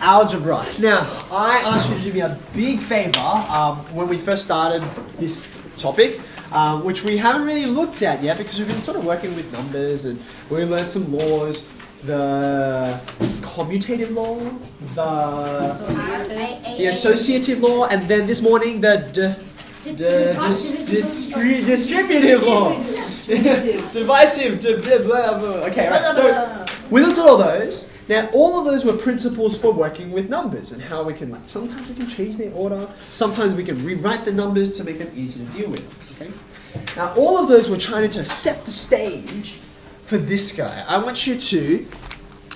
algebra. Now, I asked you to do me a big favor um, when we first started this topic, um, which we haven't really looked at yet because we've been sort of working with numbers and we learned some laws. The commutative law, the the associative law, and then this morning the d- the dis- distri- distributive law. Divisive. d- blah, blah, blah. Okay, right. So we looked at all those. Now, all of those were principles for working with numbers and how we can, like, sometimes we can change their order, sometimes we can rewrite the numbers to make them easy to deal with. Okay. Now, all of those were trying to set the stage for this guy. I want you to,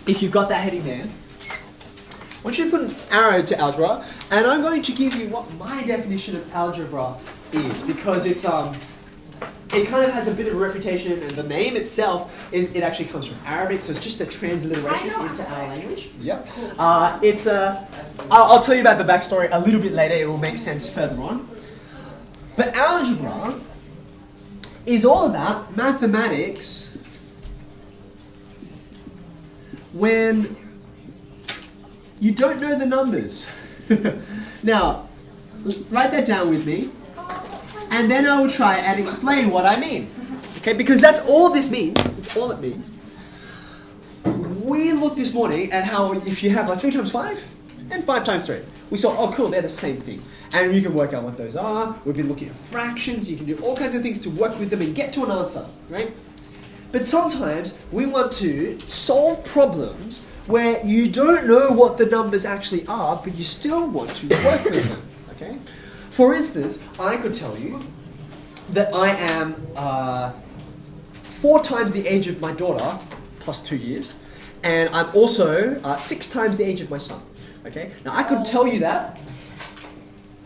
if you've got that heading there, I want you to put an arrow to algebra, and I'm going to give you what my definition of algebra is because it's um, it kind of has a bit of a reputation, and the name itself is it actually comes from Arabic, so it's just a transliteration into our language. Yep. Uh, it's a. I'll, I'll tell you about the backstory a little bit later. It will make sense further on. But algebra is all about mathematics when you don't know the numbers. now, write that down with me, and then I will try and explain what I mean. Okay, because that's all this means. It's all it means. We looked this morning at how if you have like three times five and five times three, we saw, oh cool, they're the same thing. And you can work out what those are. We've been looking at fractions. You can do all kinds of things to work with them and get to an answer, right? But sometimes we want to solve problems where you don't know what the numbers actually are, but you still want to work with them. Okay? For instance, I could tell you that I am uh, four times the age of my daughter, plus two years, and I'm also uh, six times the age of my son. Okay? Now I could tell you that.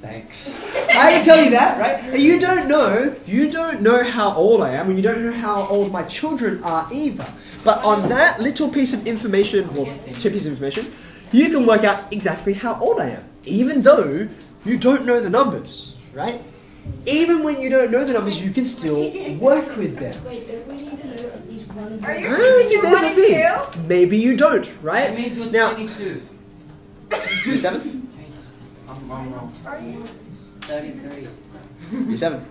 Thanks. I can tell you that, right? You don't know, you don't know how old I am, and you don't know how old my children are either. But on that little piece of information, or two pieces of information, you can work out exactly how old I am, even though you don't know the numbers, right? Even when you don't know the numbers, you can still work with them. Wait, don't we need to know at least one of Are you Ah, see, there's one the thing. two? Maybe you don't, right? I mean, to Now- 22. You seven? I'm wrong, wrong. Are you? 33. You seven.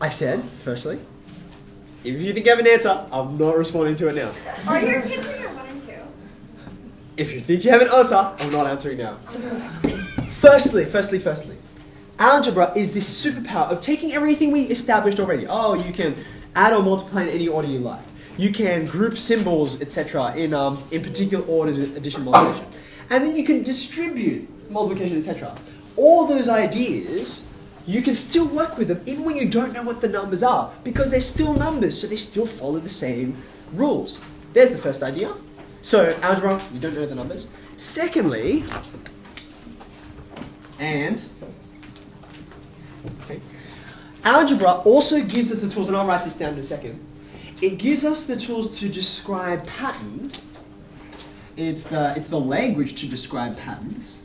I said, firstly, if you think you have an answer, I'm not responding to it now. Are your kids in your one and two? If you think you have an answer, I'm not answering now. Firstly, firstly, firstly, algebra is this superpower of taking everything we established already. Oh, you can add or multiply in any order you like. You can group symbols, etc., in um, in particular orders, with addition, multiplication, and then you can distribute multiplication, etc. All those ideas. You can still work with them even when you don't know what the numbers are because they're still numbers, so they still follow the same rules. There's the first idea. So, algebra, you don't know the numbers. Secondly, and, okay, algebra also gives us the tools, and I'll write this down in a second. It gives us the tools to describe patterns. It's the, it's the language to describe patterns.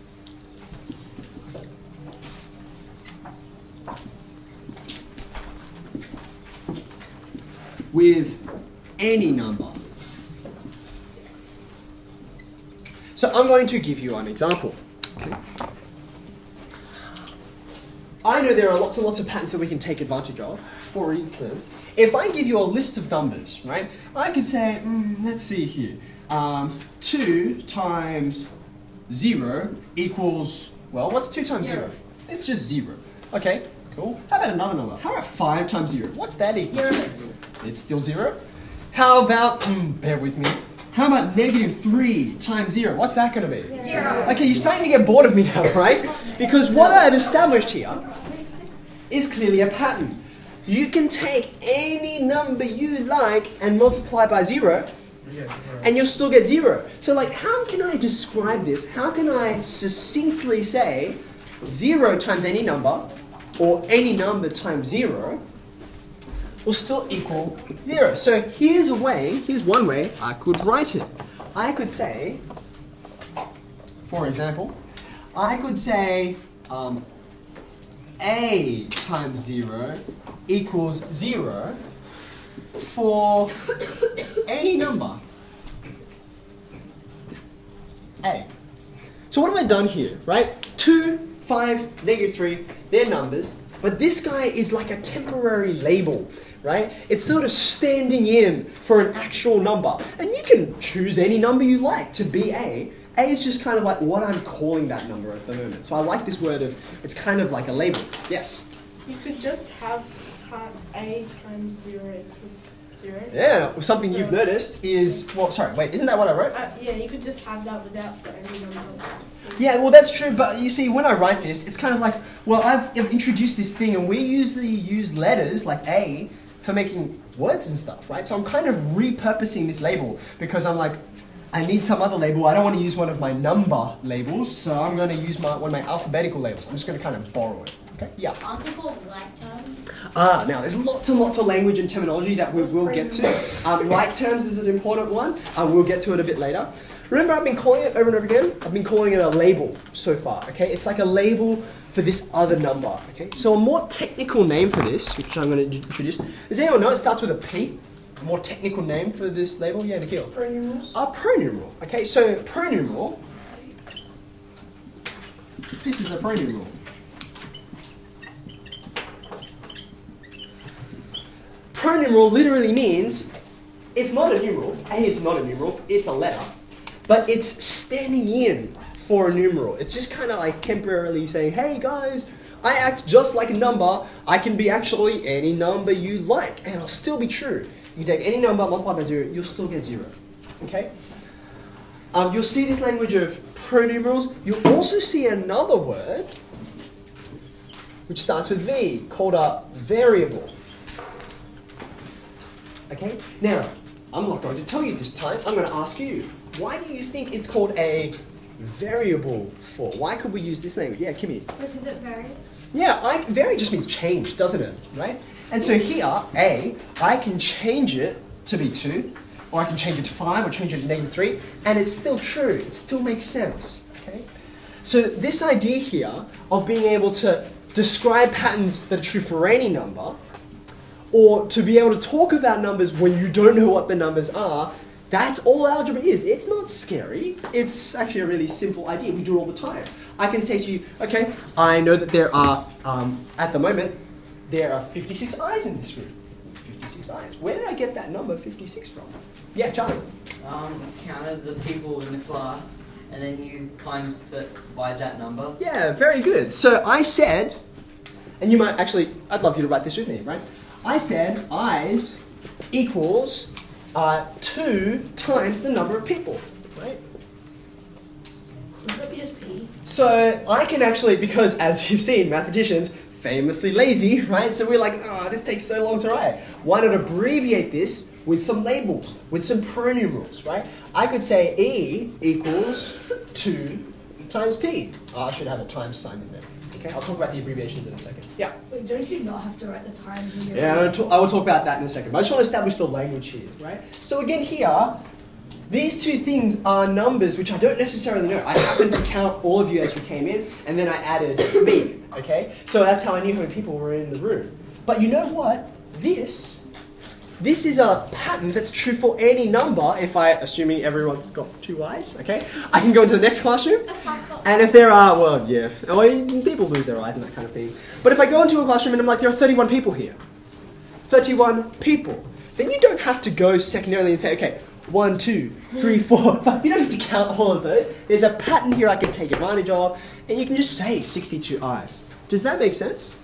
With any number. So I'm going to give you an example. Okay. I know there are lots and lots of patterns that we can take advantage of. For instance, if I give you a list of numbers, right, I could say, mm, let's see here, um, 2 times 0 equals, well, what's 2 times 0? It's just 0. Okay, cool. How about another number? How about 5 times 0? What's that equal to? It's still 0. How about, mm, bear with me, how about negative 3 times 0? What's that going to be? Zero. Okay, you're starting to get bored of me now, right? Because what I've established here is clearly a pattern. You can take any number you like and multiply by zero, and you'll still get zero. So, like, how can I describe this? How can I succinctly say zero times any number, or any number times zero, will still equal zero? So, here's a way, here's one way I could write it. I could say, for example, I could say um, a times 0 equals 0 for any number. A. So what have I done here, right? 2, 5, negative 3, they're numbers, but this guy is like a temporary label, right? It's sort of standing in for an actual number. And you can choose any number you like to be A. A is just kind of like what I'm calling that number at the moment. So I like this word of, it's kind of like a label. Yes? You could just have a times zero equals zero. Yeah, something you've noticed is, well, sorry, wait, isn't that what I wrote? Uh, yeah, you could just have that without for any number. Yeah, well, that's true, but you see, when I write this, it's kind of like, well, I've, I've introduced this thing, and we usually use letters like A for making words and stuff, right? So I'm kind of repurposing this label because I'm like, I need some other label. I don't want to use one of my number labels, so I'm going to use my, one of my alphabetical labels. I'm just going to kind of borrow it. Okay, yeah. Aren't they called? Ah, now there's lots and lots of language and terminology that we will get to. Um, like terms is an important one. Um, we'll get to it a bit later. Remember, I've been calling it over and over again. I've been calling it a label so far. Okay, it's like a label for this other number. Okay, so a more technical name for this, which I'm going to introduce. Does anyone know it starts with a P? A more technical name for this label? Yeah, Nikhil. Pronumerals. A pronumeral. Okay, so pronumeral. This is a pronumeral. Pronumeral literally means it's not a numeral. A is not a numeral. It's a letter, but it's standing in for a numeral. It's just kind of like temporarily saying, "Hey guys, I act just like a number. I can be actually any number you like, and it'll still be true. You take any number multiplied by zero, you'll still get zero. Okay." Um, you'll see this language of pronumerals. You'll also see another word which starts with V called a variable. Okay? Now, I'm not going to tell you this time. I'm going to ask you. Why do you think it's called a variable for? Why could we use this language? Yeah, Kimmy. Because it varies. Yeah, I, vary just means change, doesn't it? Right? And so here, A, I can change it to be 2, or I can change it to 5, or change it to negative 3, and it's still true. It still makes sense. Okay? So this idea here of being able to describe patterns that are true for any number, or to be able to talk about numbers when you don't know what the numbers are, that's all algebra is. It's not scary. It's actually a really simple idea. We do it all the time. I can say to you, okay, I know that there are, um, at the moment, there are 56 eyes in this room. 56 eyes. Where did I get that number 56 from? Yeah, Charlie. Um, counted the people in the class, and then you times that by that number. Yeah, very good. So I said, and you might actually, I'd love you to write this with me, right? I said eyes equals uh, 2 times the number of people, right? Would that be just P? So I can actually, because as you've seen, mathematicians famously lazy, right? So we're like, oh, this takes so long to write. Why not abbreviate this with some labels, with some pronumerals, right? I could say E equals 2 times P. Oh, I should have a times sign in there. Okay, I'll talk about the abbreviations in a second. Yeah. Wait, don't you not have to write the times here? Yeah, I'll talk, I will talk about that in a second. But I just want to establish the language here, right? So again here, these two things are numbers which I don't necessarily know. I happened to count all of you as you came in, and then I added me, okay? So that's how I knew how many people were in the room. But you know what? This, this is a pattern that's true for any number, if I, assuming everyone's got two eyes, okay? I can go into the next classroom, and if there are, well, yeah, oh, well, people lose their eyes and that kind of thing. But if I go into a classroom and I'm like, there are 31 people here, 31 people, then you don't have to go secondarily and say, okay, one, two, three, four, five. You don't have to count all of those. There's a pattern here I can take advantage of, and you can just say 62 eyes. Does that make sense?